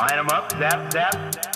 Line them up, zap, zap.